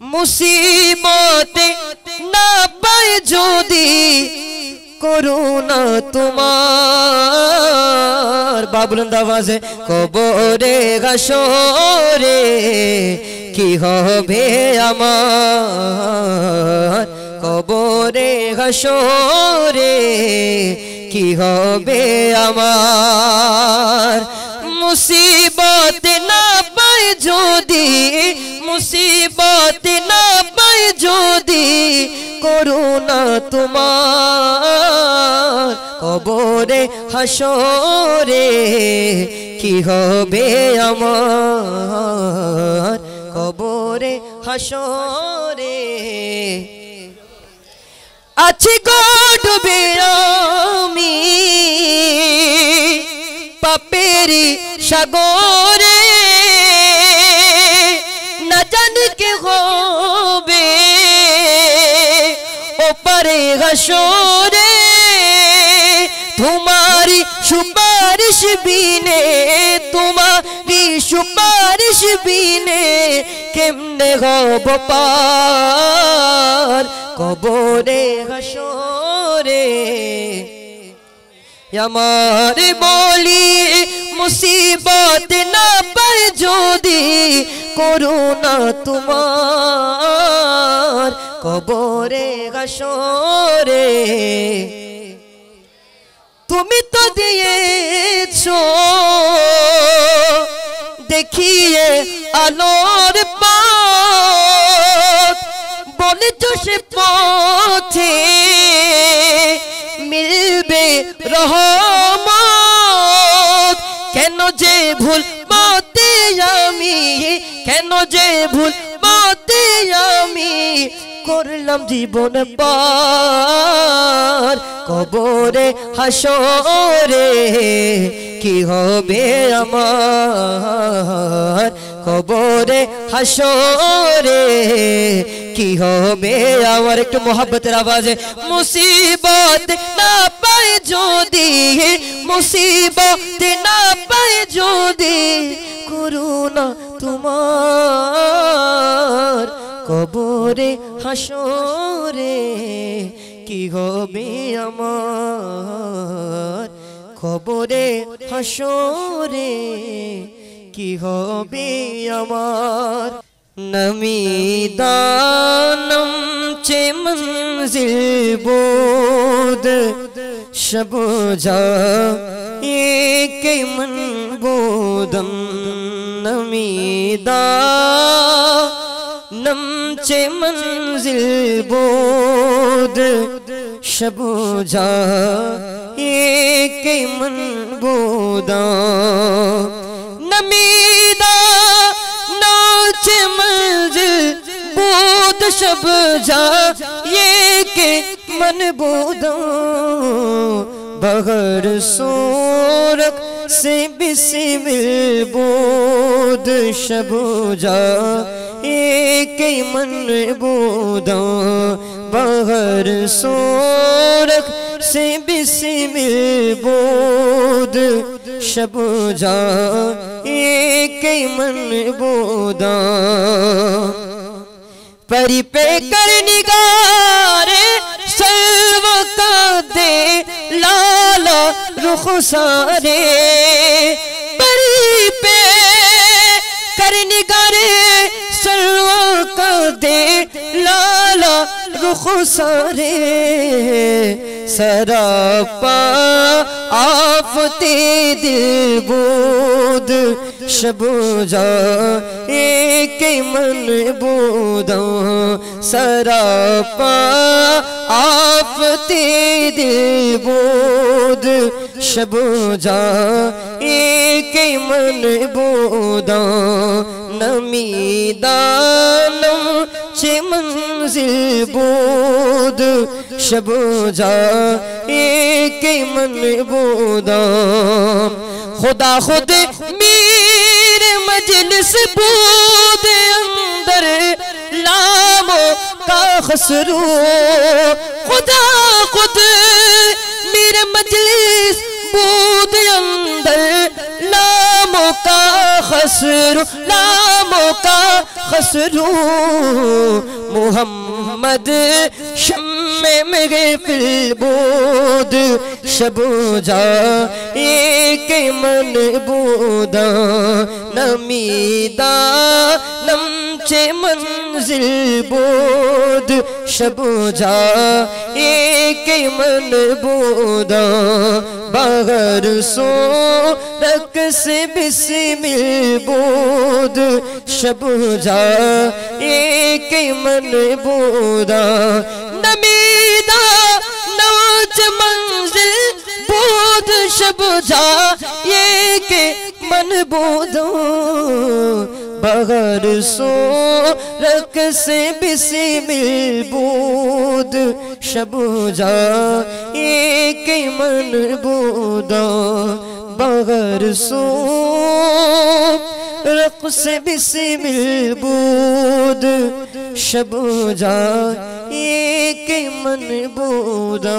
মুসিবত না পায় যদি করুণা তোমার। বাবুলন্দ আওয়াজে, কবরে গাসরে কি হবে আমার? কবরে গাসরে কি হবে আমার? মুসিবত না পায় যদি, মুসিবত যদি করুণা তোমার কবরে, হাসরে, কি হবে আমার? কবরে, হাসরে। আছি গো আমি পাপেরি সাগরে হাসরে, তোমারি সুপারিশ বিনে, তোমারি সুপারিশ বিনে কেমনে হব পার? কবরে হাসরে, আমার বলি, মুসিবত না পায় যদি করুণা তোমার। কবরে গাসরে তুমি তো দিয়েছ, দেখিয়ে আলোর পথ, বলেছ পথে মিলবে রহমত। কেন যে ভুল পথে আমি, কেন যে ভুল পথে আমি করলাম জীবন পার। কবরে হাসরে কি হবে আমার? কবরে হাসরে কি হবে আমার? একটু মোহাব্বতের আওয়াজে। মুসিবত না পায় যদি, মুসিবত না পায় যদি, করুণা তোমার। কবরে, হাসরে, কি হবে আমার? কবরে, হাসরে, কি হবে আমার? নমিদানম চে মঞ্জিল বোধ শব যা এক মন বোধম নমিদা चे मंजिल बोध, शबो जा, एक मन बोदा नमीदा नाचे मंजिल बोध, शब जा ये मन बोदा बगर सोरख से बिस्मिल बोध शबो जा एक मन बोदा। बहर सोरख से बिस्मिल बोध शब जा एक मन बोदा। परी पे कर निगारे रुख सारे परी पे कर निगारे सर्व का दे लाला रुख सारे। सरापा आफते दिल बोध शबुजा एक मन बोदा सरापा आफते दिल बोध शबुजा एक मन बोदा नमीदानम चे मंजिल बोध शबुजा एक मन बोदा, खुदा खुद मीर मजलिस बूद अंदर लामो का खसरू। खुदा खुद मीर मजलिस बूद अंदर लामो का खसरू लामो का खसरू। मोहम्मद शम्मे मेरे फिलबूद शबूजा एक मन बूदा नमीदा नमचे मंजिल बोध शबूजा एक मन बूदा बगर सो रक से बिस्मिल बोध शबूजा एक मन बोदा नमीदा नौच मंजिल बोध, शब जा के मन बोधो, बगर सो रक से बिस्मिल बोध शबूजा एक मन बोदा बगर सो रक से बिस्मिल बोध शबूजा एक मन बोदा